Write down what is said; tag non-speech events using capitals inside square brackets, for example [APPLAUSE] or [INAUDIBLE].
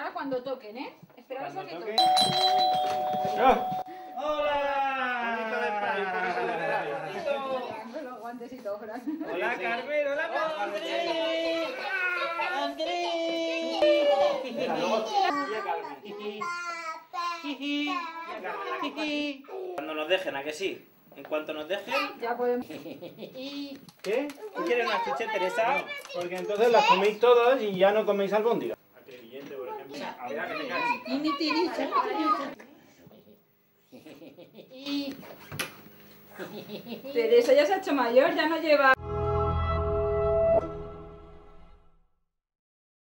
Ahora cuando toquen, ¿eh? Esperaros a que toquen. ¡Ah! Fran. Hola Carmen, hola Andrés. Andrés. Cuando nos dejen, ¿a que sí? En cuanto nos dejen. Ya podemos. [LAUGHS] ¿Qué? ¿Tú quieres una chuche, Teresa? Porque entonces las coméis todas y ya no coméis albóndiga. Atrevillente, por ejemplo. A ver, que te caes. Teresa ya se ha hecho mayor, ya no lleva.